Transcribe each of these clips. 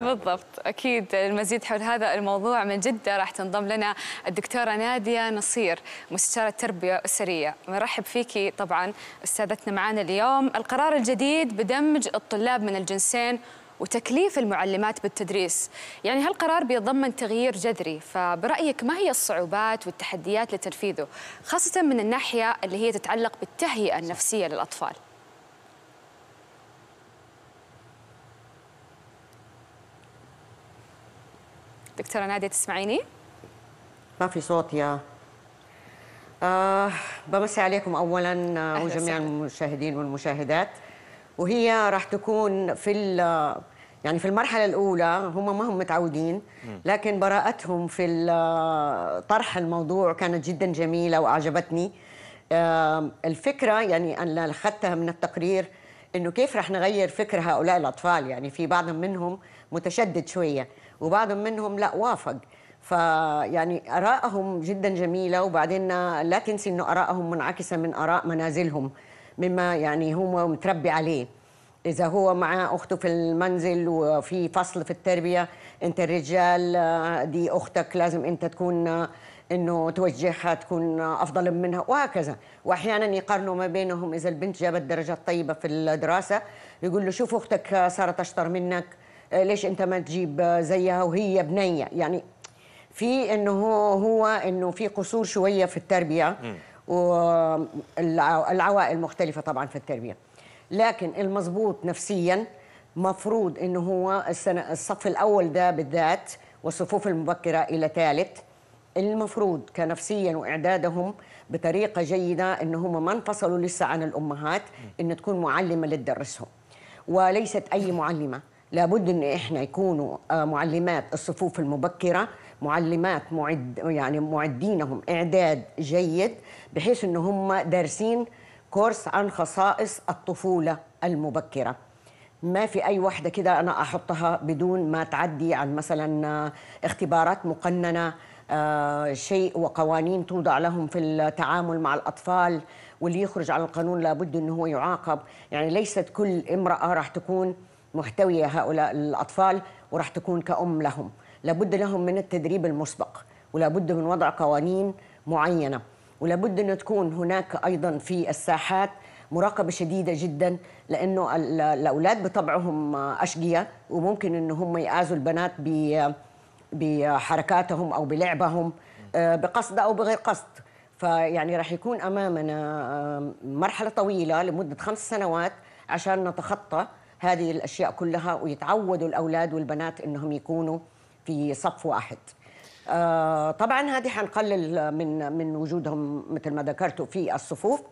بالضبط أكيد المزيد حول هذا الموضوع من جدة راح تنضم لنا الدكتورة نادية نصير مستشارة تربية أسرية. مرحب فيكي طبعا أستاذتنا معنا اليوم. القرار الجديد بدمج الطلاب من الجنسين وتكليف المعلمات بالتدريس. يعني هالقرار بيتضمن تغيير جذري فبرأيك ما هي الصعوبات والتحديات لتنفيذه خاصة من الناحية اللي هي تتعلق بالتهيئة النفسية للأطفال؟ دكتورة نادية تسمعيني؟ ما في صوت يا. آه بمسي عليكم اولا آه، وجميع. المشاهدين والمشاهدات. وهي راح تكون في ال- يعني في المرحلة الأولى هم ما هم متعودين لكن براءتهم في ال- طرح الموضوع كانت جدا جميلة وأعجبتني. آه الفكرة يعني أنا أخذتها من التقرير إنه كيف راح نغير فكر هؤلاء الأطفال؟ يعني في بعض منهم متشدد شوية. وبعض منهم لا وافق. فيعني ارائهم جدا جميلة وبعدين لا تنسي إنه ارائهم منعكسة من آراء منازلهم مما يعني هو متربي عليه. إذا هو مع أخته في المنزل وفي فصل في التربية أنت الرجال دي أختك لازم أنت تكون إنه توجهها تكون أفضل منها وهكذا. واحيانا يقارنوا ما بينهم. إذا البنت جابت درجات طيبة في الدراسة يقول له شوف أختك صارت أشطر منك ليش انت ما تجيب آه، زيها وهي بنية؟ يعني في إنه هو هو إنه في قصور شوية في التربية والعوائل مختلفة طبعا في التربية. لكن المضبوط نفسيا مفروض إنه هو السنة الصف الأول ده بالذات والصفوف المبكرة إلى ثالث. المفروض كنفسيا وإعدادهم بطريقة جيدة إن هم ما انفصلوا لسه عن الأمهات إن تكون معلمة لتدرسهم وليست أي معلمة. لابد إن إحنا يكونوا آه، معلمات الصفوف المبكرة معلمات معد يعني معدينهم إعداد جيد بحيث إن هم دارسين كورس عن خصائص الطفولة المبكرة. ما في أي واحدة كده أنا أحطها بدون ما تعدي عن مثلا آه، اختبارات مقننة آه، شيء وقوانين توضع لهم في التعامل مع الأطفال واللي يخرج على القانون لابد إنه هو يعاقب. يعني ليست كل امرأة راح تكون محتوية هؤلاء الأطفال وراح تكون كأم لهم. لابد لهم من التدريب المسبق ولابد من وضع قوانين معينة ولابد أن تكون هناك أيضا في الساحات مراقبة شديدة جدا لأنه ال- الأولاد بطبعهم أشقياء وممكن أن هم يآذوا البنات بحركاتهم أو بلعبهم آه، بقصد أو بغير قصد. فيعني راح يكون أمامنا آه، مرحلة طويلة لمدة خمس سنوات عشان نتخطى هذه الأشياء كلها ويتعودوا الأولاد والبنات أنهم يكونوا في صف واحد. آه، طبعا هذه حنقلل من من وجودهم مثل ما ذكرتوا في الصفوف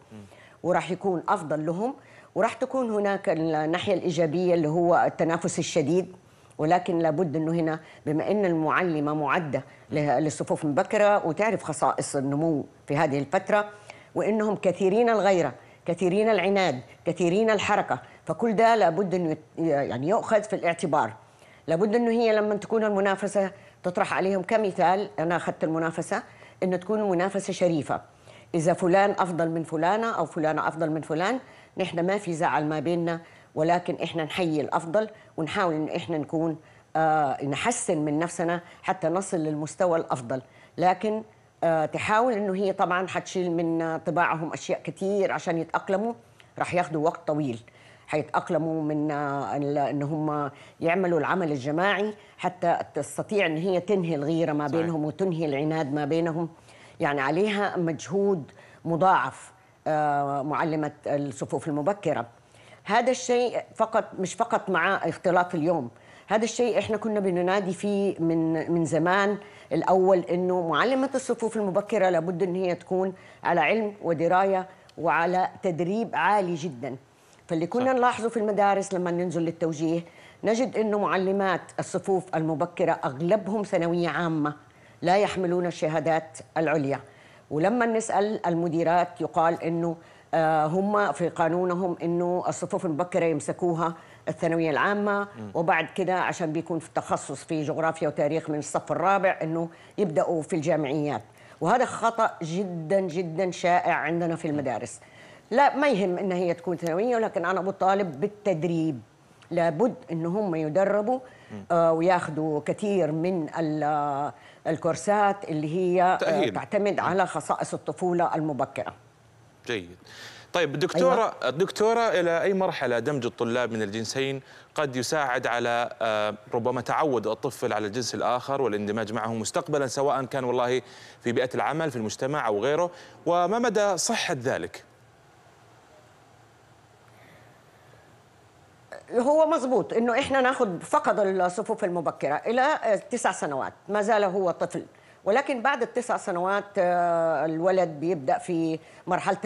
وراح يكون أفضل لهم وراح تكون هناك الناحية الإيجابية اللي هو التنافس الشديد ولكن لابد إنه هنا بما إن المعلمة معدة للصفوف المبكره وتعرف خصائص النمو في هذه الفترة وإنهم كثيرين الغيرة. كثيرين العناد كثيرين الحركة. فكل ده لابد يت- يعني يؤخذ في الاعتبار. لابد إنه هي لما تكون المنافسة تطرح عليهم كمثال أنا أخذت المنافسة إنه تكون منافسة شريفة. إذا فلان أفضل من فلانة أو فلانة أفضل من فلان نحن ما في زعل ما بيننا ولكن إحنا نحيي الأفضل ونحاول إن إحنا نكون آه نحسن من نفسنا حتى نصل للمستوى الأفضل. لكن تحاول إنه هي طبعا حتشيل من آه، طباعهم أشياء كثير عشان يتأقلموا راح ياخذوا وقت طويل. حيتأقلموا من آه، إن هم يعملوا العمل الجماعي حتى تستطيع إن هي تنهي الغيرة ما صحيح. بينهم وتنهي العناد ما بينهم. يعني عليها مجهود مضاعف آه، معلمة الصفوف المبكرة. هذا الشيء فقط مش فقط مع اختلاط اليوم. هذا الشيء إحنا كنا بننادي فيه من من زمان. الأول إنه معلمة الصفوف المبكرة لابد إن هي تكون على علم ودراية وعلى تدريب عالي جدا. فاللي كنا نلاحظه في المدارس لما ننزل للتوجيه نجد إنه معلمات الصفوف المبكرة أغلبهم ثانوية عامة لا يحملون الشهادات العليا. ولما نسأل المديرات يقال إنه هم في قانونهم إنه الصفوف المبكرة يمسكوها الثانوية العامة وبعد كده عشان بيكون في تخصص في جغرافيا وتاريخ من الصف الرابع إنه يبدأوا في الجامعيات. وهذا خطأ جدا جدا شائع عندنا في المدارس. لا ما يهم إن هي تكون ثانوية ولكن أنا بطالب بالتدريب. لابد إن هم يدربوا وياخذوا كثير من الكورسات اللي هي تأهيل. تعتمد على خصائص الطفولة المبكرة. جيد طيب دكتورة أيوة. الدكتورة إلى أي مرحلة دمج الطلاب من الجنسين قد يساعد على ربما تعود الطفل على الجنس الآخر والاندماج معه مستقبلا سواء كان والله في بيئة العمل في المجتمع أو غيره وما مدى صحة ذلك؟ هو مضبوط إنه إحنا ناخذ فقط الصفوف المبكرة إلى تسع سنوات ما زال هو طفل ولكن بعد التسع سنوات الولد بيبدأ في مرحلة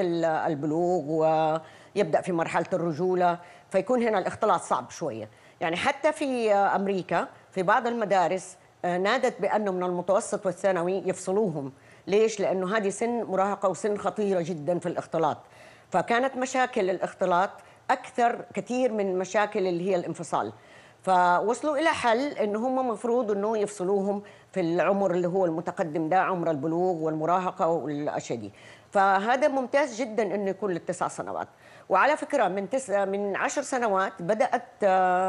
البلوغ ويبدأ في مرحلة الرجولة فيكون هنا الاختلاط صعب شوية. يعني حتى في أمريكا في بعض المدارس نادت بأنه من المتوسط والثانوي يفصلوهم. ليش؟ لأنه هذه سن مراهقة وسن خطيرة جدا في الاختلاط. فكانت مشاكل الاختلاط أكثر كثير من مشاكل اللي هي الانفصال. فوصلوا إلى حل إنه هم مفروض إنه يفصلوهم في العمر اللي هو المتقدم ده عمر البلوغ والمراهقة والاشياء دي فهذا ممتاز جدا إنه يكون للتسع سنوات. وعلى فكرة من تسع من عشر سنوات بدأت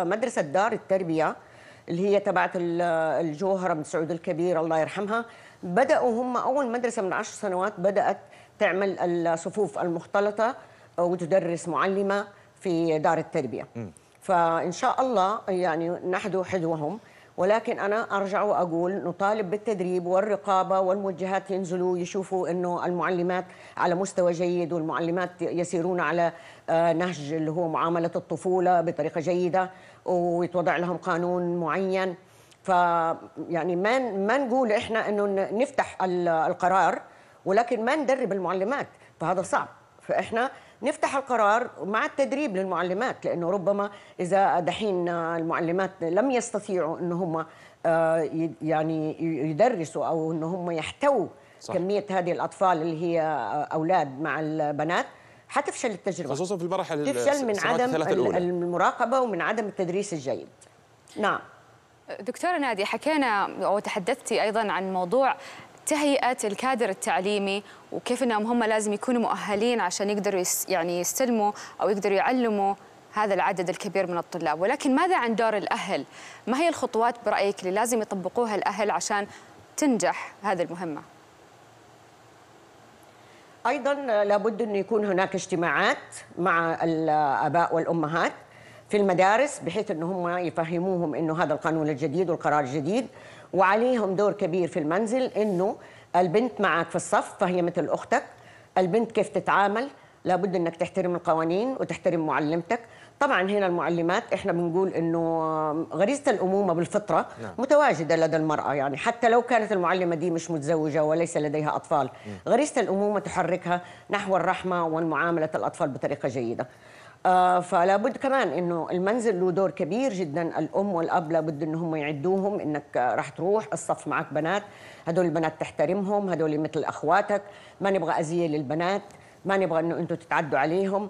مدرسة دار التربية اللي هي تبعت الجوهرة من سعود الكبير الله يرحمها. بدأوا هم أول مدرسة من عشر سنوات بدأت تعمل الصفوف المختلطة وتدرس معلمة في دار التربية. م. فإن شاء الله يعني نحذو حذوهم ولكن أنا أرجع وأقول نطالب بالتدريب والرقابة والموجهات. ينزلوا يشوفوا إنه المعلمات على مستوى جيد والمعلمات يسيرون على نهج اللي هو معاملة الطفولة بطريقة جيدة ويتوضع لهم قانون معين. ف يعني ما ما نقول إحنا إنه نفتح القرار ولكن ما ندرب المعلمات فهذا صعب. فإحنا نفتح القرار مع التدريب للمعلمات لأنه ربما إذا دحين المعلمات لم يستطيعوا إن هم يعني يدرسوا أو إن هم يحتووا صح. كمية هذه الأطفال اللي هي أولاد مع البنات حتفشل التجربة. خصوصا في المراحل تفشل من عدم المراقبة ومن عدم التدريس الجيد. نعم. دكتورة نادية حكينا أو تحدثتي أيضا عن موضوع تهيئة الكادر التعليمي وكيف إنهم هم لازم يكونوا مؤهلين عشان يقدروا يعني يستلموا أو يقدروا يعلموا هذا العدد الكبير من الطلاب، ولكن ماذا عن دور الأهل؟ ما هي الخطوات برأيك اللي لازم يطبقوها الأهل عشان تنجح هذه المهمة؟ أيضا لابد انه يكون هناك اجتماعات مع الآباء والأمهات في المدارس بحيث أن هم يفهموهم إنه هذا القانون الجديد والقرار الجديد وعليهم دور كبير في المنزل إنه البنت معك في الصف فهي مثل أختك. البنت كيف تتعامل؟ لابد إنك تحترم القوانين وتحترم معلمتك. طبعا هنا المعلمات إحنا بنقول إنه غريزة الأمومة بالفطرة نعم. متواجدة لدى المرأة يعني حتى لو كانت المعلمة دي مش متزوجة وليس لديها أطفال. غريزة الأمومة تحركها نحو الرحمة ومعامله الأطفال بطريقة جيدة. فلا بد كمان إنه المنزل له دور كبير جدا. الأم والأب لابد ان هم يعدوهم إنك راح تروح الصف معك بنات هدول البنات تحترمهم هدول مثل أخواتك. ما نبغى أذية للبنات ما نبغى إنه أنتم تتعدوا عليهم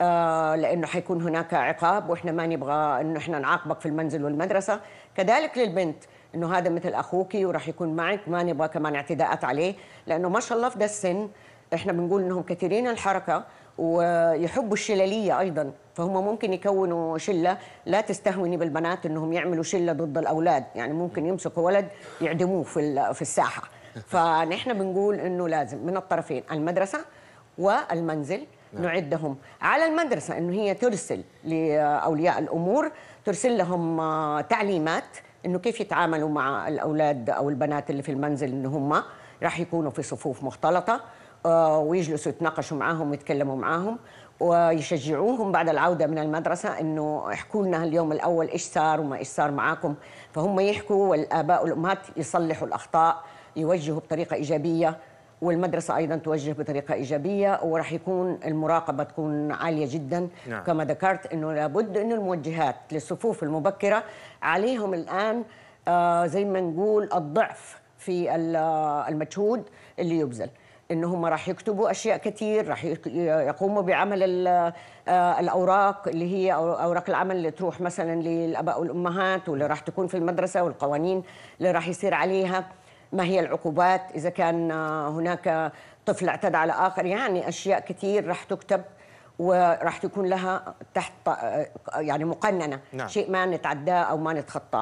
آه لأنه حيكون هناك عقاب وإحنا ما نبغى إنه إحنا نعاقبك في المنزل والمدرسة. كذلك للبنت إنه هذا مثل أخوك وراح يكون معك ما نبغى كمان اعتداءات عليه لأنه ما شاء الله في ده السن إحنا بنقول إنهم كثيرين الحركة. ويحبوا الشلالية أيضا فهم ممكن يكونوا شلة لا تستهوني بالبنات إنهم يعملوا شلة ضد الأولاد يعني ممكن يمسكوا ولد يعدموه في في الساحة. فنحن بنقول إنه لازم من الطرفين المدرسة والمنزل نعم. نعدهم. على المدرسة إنه هي ترسل لأولياء الأمور ترسل لهم تعليمات إنه كيف يتعاملوا مع الأولاد أو البنات اللي في المنزل ان هم راح يكونوا في صفوف مختلطة. ويجلسوا يتناقشوا معاهم ويتكلموا معاهم ويشجعوهم بعد العودة من المدرسة إنه احكوا لنا اليوم الأول إيش صار وما إيش صار معاكم. فهم يحكوا والآباء والأمهات يصلحوا الأخطاء يوجهوا بطريقة إيجابية والمدرسة أيضا توجه بطريقة إيجابية وراح يكون المراقبة تكون عالية جدا. نعم. كما ذكرت أنه لابد أن الموجهات للصفوف المبكرة عليهم الآن آه زي ما نقول الضعف في المجهود اللي يبذل. ان هم راح يكتبوا أشياء كثير راح يقوموا بعمل الأوراق اللي هي أوراق العمل اللي تروح مثلا للآباء والأمهات واللي راح تكون في المدرسة والقوانين اللي راح يصير عليها. ما هي العقوبات؟ إذا كان هناك طفل اعتدى على آخر يعني أشياء كثير راح تكتب وراح تكون لها تحت يعني مقننة. نعم. شيء ما نتعداه أو ما نتخطاه.